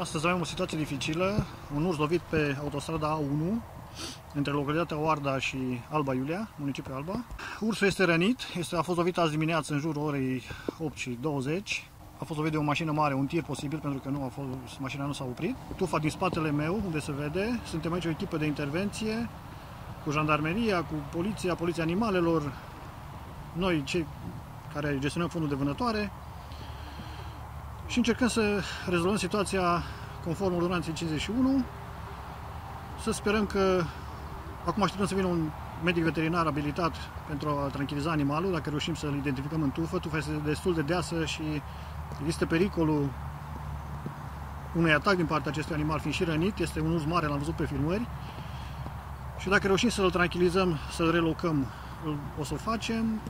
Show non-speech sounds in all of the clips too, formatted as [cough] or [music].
Astăzi avem o situație dificilă, un urs lovit pe autostrada A1 între localitatea Oarda și Alba Iulia, municipiul Alba. Ursul este rănit, este, a fost lovit azi dimineață în jurul orei 8 și 20. A fost lovit de o mașină mare, un tir posibil, pentru că nu a fost, mașina nu s-a oprit. Tufa din spatele meu, unde se vede, suntem aici o echipă de intervenție cu jandarmeria, cu poliția, poliția animalelor, noi cei care gestionăm fondul de vânătoare, și încercăm să rezolvăm situația conform ordonanței 51. Să sperăm că acum așteptăm să vină un medic veterinar abilitat pentru a tranquiliza animalul, dacă reușim să-l identificăm în tufă. Tufa este destul de deasă și există pericolul unui atac din partea acestui animal, fiind și rănit. Este un uz mare, l-am văzut pe filmări. Și dacă reușim să-l tranquilizăm, să-l relocăm, o să o facem.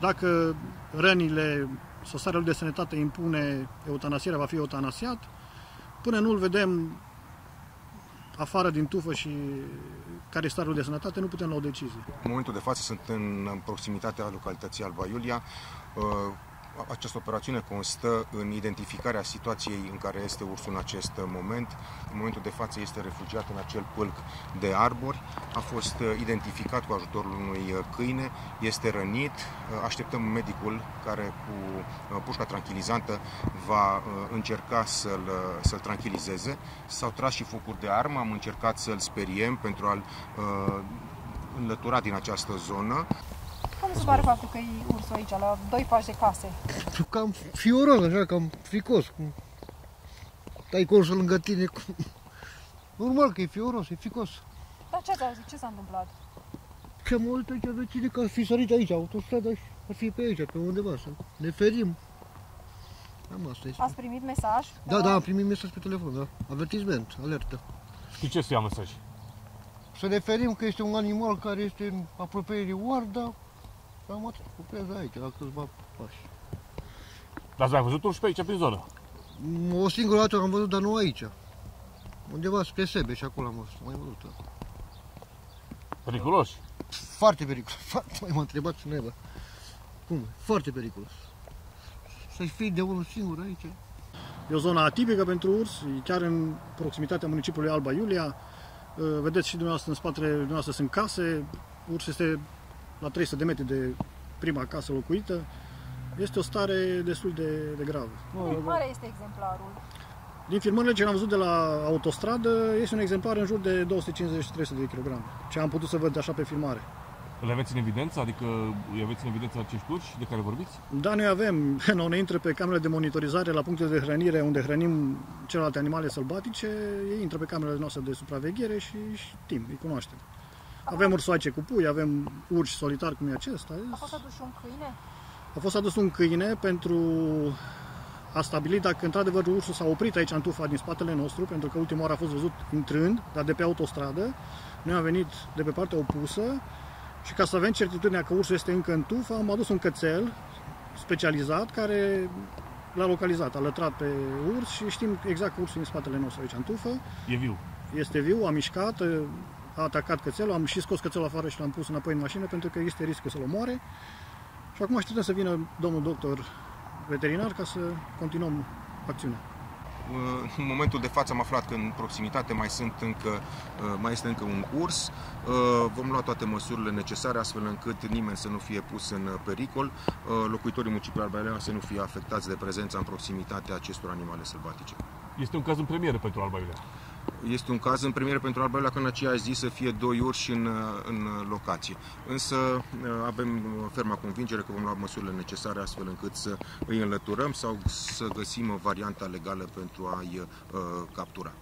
Dacă rănile sau starea de sănătate impune eutanasierea, va fi eutanasiat. Până nu-l vedem afară din tufă și care este starea de sănătate, nu putem lua o decizie. În momentul de față sunt în proximitatea localității Alba Iulia. Uh, această operațiune constă în identificarea situației în care este ursul în acest moment. În momentul de față este refugiat în acel pâlc de arbori. A fost identificat cu ajutorul unui câine, este rănit. Așteptăm medicul care cu uh, pușca tranquilizantă va uh, încerca să-l, uh, să-l tranquilizeze. S-au tras și focuri de armă, am încercat să-l speriem pentru a-l înlătura din această zonă. Cum se pare faptul că e ursul aici, la doi pași de case? Cam fioros, așa, cam fricos. Cum... Stai cu ursul lângă tine. Cum... Normal că e fioros, e fricos. Dar ce ați auzit? Ce s-a întâmplat? Ce am auzit aici vecine că ar fi sărit aici, autostrada și ar fi pe aici, pe undeva, să ne ferim. Am asta este. Ați primit mesaj? Da, da, am primit mesaj pe telefon, da. Avertisment, alertă. Și ce să ia mesaj? Să ne ferim că este un animal care este în apropiere oarda, Cam atât, cupează aici, la câțiva pași. Dar ați mai văzut urși pe aici, prin zonă? O singură dată am văzut, dar nu aici. Undeva spre Sebe și acolo am văzut, mai văzut. Da. Periculoși? Foarte periculos. [laughs] Foarte, mai m-a întrebat și neva. Cum? Foarte periculos. Să-i fii de unul singur aici. E o zonă atipică pentru urs, chiar în proximitatea municipiului Alba Iulia. Vedeți și dumneavoastră în spatele dumneavoastră sunt case. Urs este la 300 de metri de prima casă locuită, este o stare destul de, de gravă. Cât mare este exemplarul? Din filmările ce am văzut de la autostradă, este un exemplar în jur de 250-300 de kg. Ce am putut să văd așa pe filmare. Le aveți în evidență? Adică îi aveți în evidență acești urși de care vorbiți? Da, noi avem. [laughs] Noi ne intră pe camerele de monitorizare la punctele de hrănire unde hrănim celelalte animale sălbatice. Ei intră pe camerele noastre de supraveghere și știm, îi cunoaștem. Avem ursoace cu pui, avem urși solitari cum e acesta. A fost adus și un câine? A fost adus un câine pentru a stabilit dacă într-adevăr ursul s-a oprit aici în tufa din spatele nostru, pentru că ultima oară a fost văzut intrând, dar de pe autostradă. Noi am venit de pe partea opusă și ca să avem certitudinea că ursul este încă în tufa, am adus un cățel specializat care l-a localizat, a lătrat pe urs și știm exact că ursul e în spatele nostru aici în tufă. E viu. Este viu, a mișcat, a atacat cățelul, am și scos cățelul afară și l-am pus înapoi în mașină pentru că este riscul să-l omoare. Și acum așteptăm să vină domnul doctor veterinar ca să continuăm acțiunea. În momentul de față am aflat că în proximitate mai, sunt încă, mai este încă un urs. Vom lua toate măsurile necesare astfel încât nimeni să nu fie pus în pericol, locuitorii municipiului Alba să nu fie afectați de prezența în proximitatea acestor animale sălbatice. Este un caz în premieră pentru Alba Iulia. Este un caz în premieră pentru Alba Iulia că în aceeași zi să fie doi urși în, în locație. Însă avem ferma convingere că vom lua măsurile necesare astfel încât să îi înlăturăm sau să găsim varianta legală pentru a-i uh, captura.